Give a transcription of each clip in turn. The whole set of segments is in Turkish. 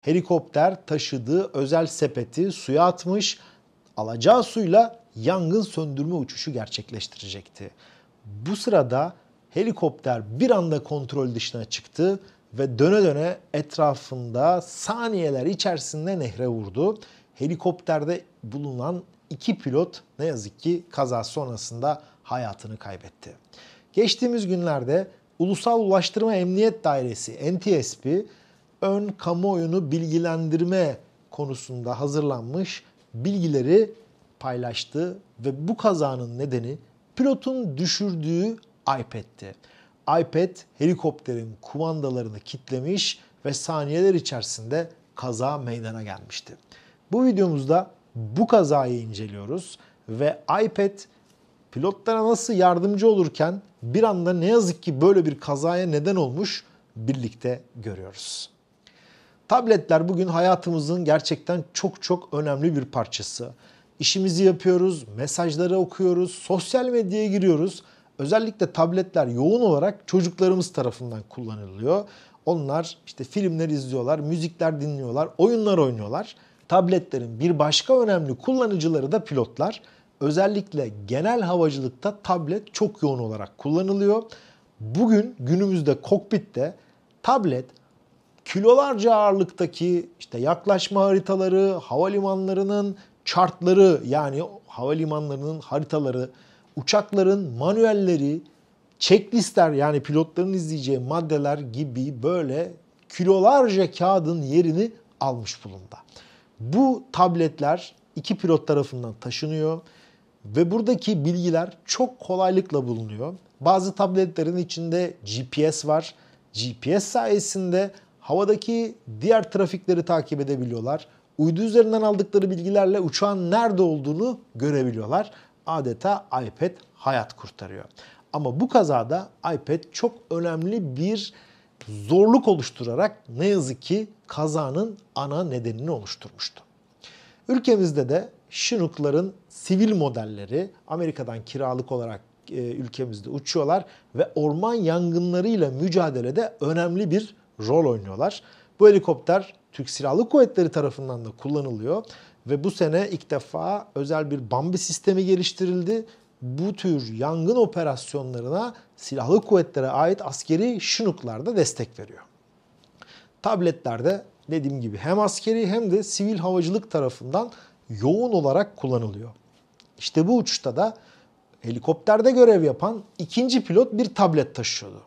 Helikopter taşıdığı özel sepeti suya atmış, alacağı suyla yangın söndürme uçuşu gerçekleştirecekti. Bu sırada helikopter bir anda kontrol dışına çıktı ve döne döne etrafında saniyeler içerisinde nehre vurdu. Helikopterde bulunan iki pilot ne yazık ki kaza sonrasında hayatını kaybetti. Geçtiğimiz günlerde Ulusal Ulaştırma Emniyet Dairesi NTSB ön kamuoyunu bilgilendirme konusunda hazırlanmış bilgileri paylaştı ve bu kazanın nedeni pilotun düşürdüğü iPad'ti. iPad helikopterin kumandalarını kitlemiş ve saniyeler içerisinde kaza meydana gelmişti. Bu videomuzda bu kazayı inceliyoruz ve iPad pilotlara nasıl yardımcı olurken bir anda ne yazık ki böyle bir kazaya neden olmuş birlikte görüyoruz. Tabletler bugün hayatımızın gerçekten çok çok önemli bir parçası. İşimizi yapıyoruz, mesajları okuyoruz, sosyal medyaya giriyoruz. Özellikle tabletler yoğun olarak çocuklarımız tarafından kullanılıyor. Onlar işte filmler izliyorlar, müzikler dinliyorlar, oyunlar oynuyorlar. Tabletlerin bir başka önemli kullanıcıları da pilotlar. Özellikle genel havacılıkta tablet çok yoğun olarak kullanılıyor. Bugün günümüzde kokpitte tablet kilolarca ağırlıktaki işte yaklaşma haritaları, havalimanlarının chartları yani havalimanlarının haritaları, uçakların manuelleri, checklistler yani pilotların izleyeceği maddeler gibi böyle kilolarca kağıdın yerini almış bulunda. Bu tabletler iki pilot tarafından taşınıyor ve buradaki bilgiler çok kolaylıkla bulunuyor. Bazı tabletlerin içinde GPS var. GPS sayesinde havadaki diğer trafikleri takip edebiliyorlar. Uydu üzerinden aldıkları bilgilerle uçağın nerede olduğunu görebiliyorlar. Adeta iPad hayat kurtarıyor. Ama bu kazada iPad çok önemli bir zorluk oluşturarak ne yazık ki kazanın ana nedenini oluşturmuştu. Ülkemizde de Chinook'ların sivil modelleri Amerika'dan kiralık olarak e, ülkemizde uçuyorlar ve orman yangınlarıyla mücadelede önemli bir rol oynuyorlar. Bu helikopter Türk Silahlı Kuvvetleri tarafından da kullanılıyor ve bu sene ilk defa özel bir Bambi sistemi geliştirildi. Bu tür yangın operasyonlarına silahlı kuvvetlere ait askeri Chinook'lar da destek veriyor. Tabletlerde dediğim gibi hem askeri hem de sivil havacılık tarafından yoğun olarak kullanılıyor. İşte bu uçuşta da helikopterde görev yapan ikinci pilot bir tablet taşıyordu.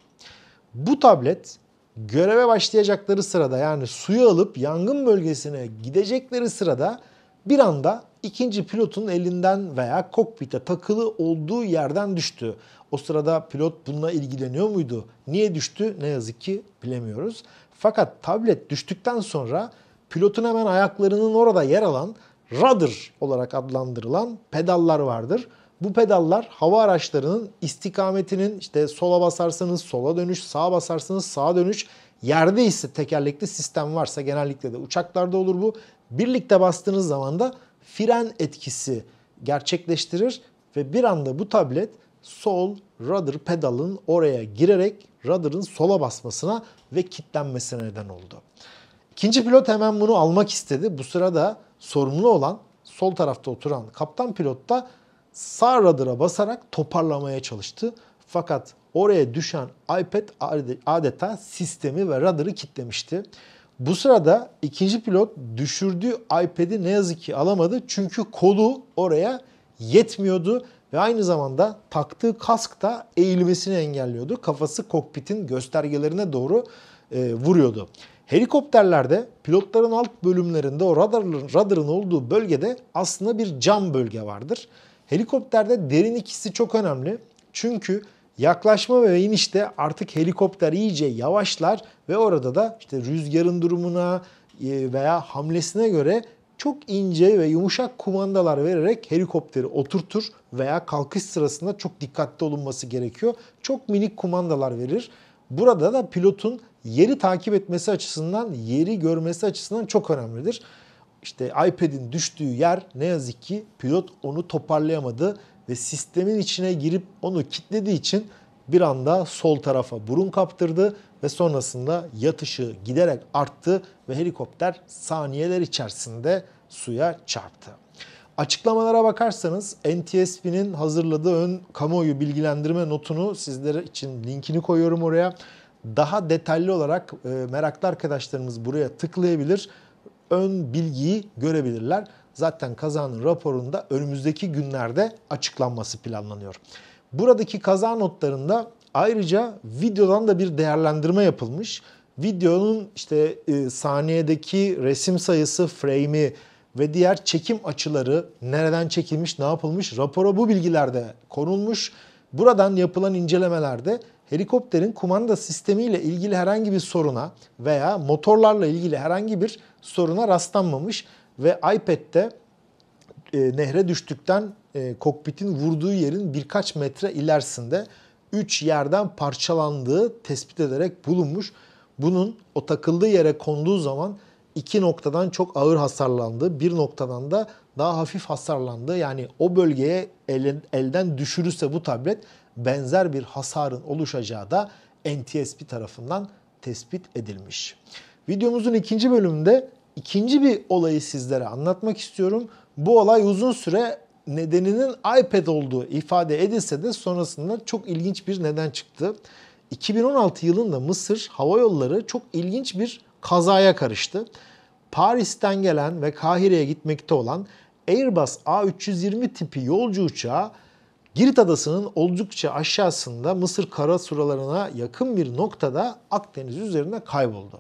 Bu tablet göreve başlayacakları sırada yani suyu alıp yangın bölgesine gidecekleri sırada bir anda ikinci pilotun elinden veya kokpite takılı olduğu yerden düştü. O sırada pilot bununla ilgileniyor muydu? Niye düştü? Ne yazık ki bilemiyoruz. Fakat tablet düştükten sonra pilotun hemen ayaklarının orada yer alan rudder olarak adlandırılan pedallar vardır. Bu pedallar hava araçlarının istikametinin işte sola basarsanız sola dönüş, sağa basarsanız sağa dönüş, yerde ise tekerlekli sistem varsa genellikle de uçaklarda olur bu. Birlikte bastığınız zaman da fren etkisi gerçekleştirir ve bir anda bu tablet sol rudder pedalın oraya girerek rudder'ın sola basmasına ve kilitlenmesine neden oldu. İkinci pilot hemen bunu almak istedi. Bu sırada sorumlu olan sol tarafta oturan kaptan pilot da sağ radar'a basarak toparlamaya çalıştı. Fakat oraya düşen iPad adeta sistemi ve radarı kitlemişti. Bu sırada ikinci pilot düşürdüğü iPad'i ne yazık ki alamadı. Çünkü kolu oraya yetmiyordu ve aynı zamanda taktığı kask da eğilmesini engelliyordu. Kafası kokpitin göstergelerine doğru e, vuruyordu. Helikopterlerde pilotların alt bölümlerinde o radarın, radarın olduğu bölgede aslında bir cam bölge vardır. Helikopterde derin ikisi çok önemli. Çünkü yaklaşma ve inişte artık helikopter iyice yavaşlar ve orada da işte rüzgarın durumuna e, veya hamlesine göre çok ince ve yumuşak kumandalar vererek helikopteri oturtur veya kalkış sırasında çok dikkatli olunması gerekiyor. Çok minik kumandalar verir. Burada da pilotun yeri takip etmesi açısından, yeri görmesi açısından çok önemlidir. İşte iPad'in düştüğü yer ne yazık ki pilot onu toparlayamadı ve sistemin içine girip onu kilitlediği için bir anda sol tarafa burun kaptırdı ve sonrasında yatışı giderek arttı ve helikopter saniyeler içerisinde suya çarptı. Açıklamalara bakarsanız NTSB'nin hazırladığı ön kamuoyu bilgilendirme notunu sizlere için linkini koyuyorum oraya. Daha detaylı olarak e, meraklı arkadaşlarımız buraya tıklayabilir. Ön bilgiyi görebilirler. Zaten kazanın raporunda önümüzdeki günlerde açıklanması planlanıyor. Buradaki kaza notlarında ayrıca videodan da bir değerlendirme yapılmış. Videonun işte e, saniyedeki resim sayısı, frame'i ve diğer çekim açıları nereden çekilmiş, ne yapılmış rapora bu bilgiler de konulmuş. Buradan yapılan incelemelerde helikopterin kumanda sistemiyle ilgili herhangi bir soruna veya motorlarla ilgili herhangi bir soruna rastlanmamış ve iPad'de e, nehre düştükten e, kokpitin vurduğu yerin birkaç metre ilerisinde 3 yerden parçalandığı tespit ederek bulunmuş. Bunun o takıldığı yere konduğu zaman iki noktadan çok ağır hasarlandı. Bir noktadan da daha hafif hasarlandı. Yani o bölgeye el, elden düşürürse bu tablet benzer bir hasarın oluşacağı da NTSB tarafından tespit edilmiş. Videomuzun ikinci bölümünde ikinci bir olayı sizlere anlatmak istiyorum. Bu olay uzun süre nedeninin iPad olduğu ifade edilse de sonrasında çok ilginç bir neden çıktı. 2016 yılında Mısır Hava Yolları çok ilginç bir kazaya karıştı. Paris'ten gelen ve Kahire'ye gitmekte olan Airbus A320 tipi yolcu uçağı Girit Adası'nın oldukça aşağısında Mısır kara suralarına yakın bir noktada Akdeniz üzerinde kayboldu.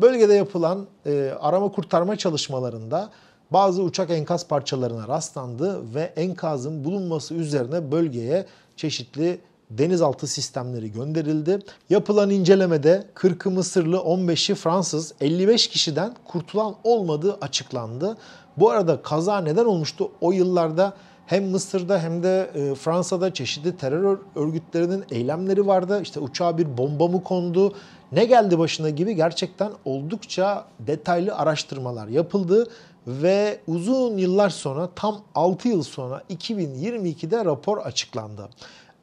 Bölgede yapılan e, arama kurtarma çalışmalarında bazı uçak enkaz parçalarına rastlandı ve enkazın bulunması üzerine bölgeye çeşitli denizaltı sistemleri gönderildi. Yapılan incelemede 40'ı Mısırlı 15'i Fransız 55 kişiden kurtulan olmadığı açıklandı. Bu arada kaza neden olmuştu? O yıllarda hem Mısır'da hem de e, Fransa'da çeşitli terör örgütlerinin eylemleri vardı. İşte uçağa bir bomba mı kondu, ne geldi başına gibi gerçekten oldukça detaylı araştırmalar yapıldı ve uzun yıllar sonra tam 6 yıl sonra 2022'de rapor açıklandı.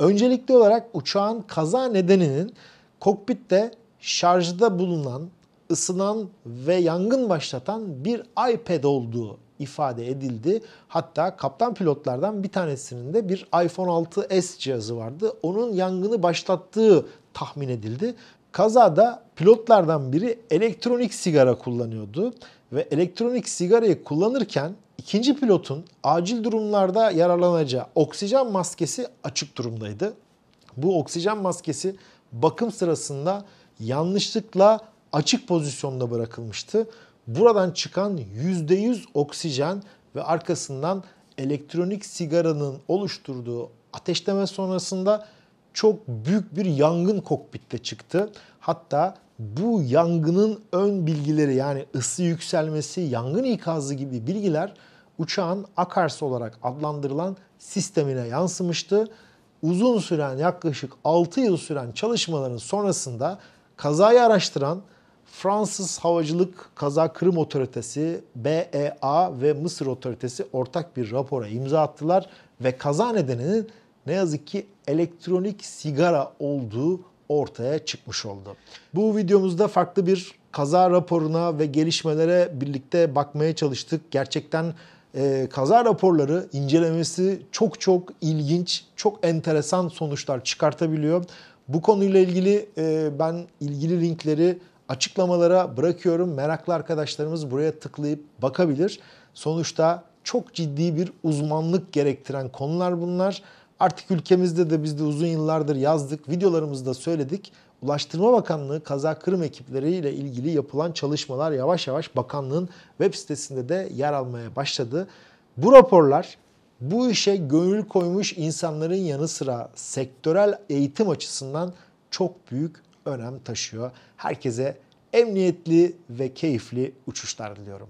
Öncelikli olarak uçağın kaza nedeninin kokpitte şarjda bulunan, ısınan ve yangın başlatan bir iPad olduğu ifade edildi. Hatta kaptan pilotlardan bir tanesinin de bir iPhone 6s cihazı vardı. Onun yangını başlattığı tahmin edildi. Kazada pilotlardan biri elektronik sigara kullanıyordu ve elektronik sigarayı kullanırken ikinci pilotun acil durumlarda yararlanacağı oksijen maskesi açık durumdaydı. Bu oksijen maskesi bakım sırasında yanlışlıkla açık pozisyonda bırakılmıştı. Buradan çıkan %100 oksijen ve arkasından elektronik sigaranın oluşturduğu ateşleme sonrasında çok büyük bir yangın kokpitte çıktı. Hatta bu yangının ön bilgileri yani ısı yükselmesi, yangın ikazı gibi bilgiler uçağın ACARS olarak adlandırılan sistemine yansımıştı. Uzun süren yaklaşık 6 yıl süren çalışmaların sonrasında kazayı araştıran Fransız Havacılık Kaza Kırım Otoritesi, BEA ve Mısır Otoritesi ortak bir rapora imza attılar ve kaza nedeninin ne yazık ki elektronik sigara olduğu ortaya çıkmış oldu. Bu videomuzda farklı bir kaza raporuna ve gelişmelere birlikte bakmaya çalıştık. Gerçekten e, kaza raporları incelemesi çok çok ilginç, çok enteresan sonuçlar çıkartabiliyor. Bu konuyla ilgili e, ben ilgili linkleri açıklamalara bırakıyorum. Meraklı arkadaşlarımız buraya tıklayıp bakabilir. Sonuçta çok ciddi bir uzmanlık gerektiren konular bunlar. Artık ülkemizde de biz de uzun yıllardır yazdık, videolarımızda söyledik. Ulaştırma Bakanlığı kaza kırım ekipleriyle ilgili yapılan çalışmalar yavaş yavaş bakanlığın web sitesinde de yer almaya başladı. Bu raporlar bu işe gönül koymuş insanların yanı sıra sektörel eğitim açısından çok büyük önem taşıyor. Herkese emniyetli ve keyifli uçuşlar diliyorum.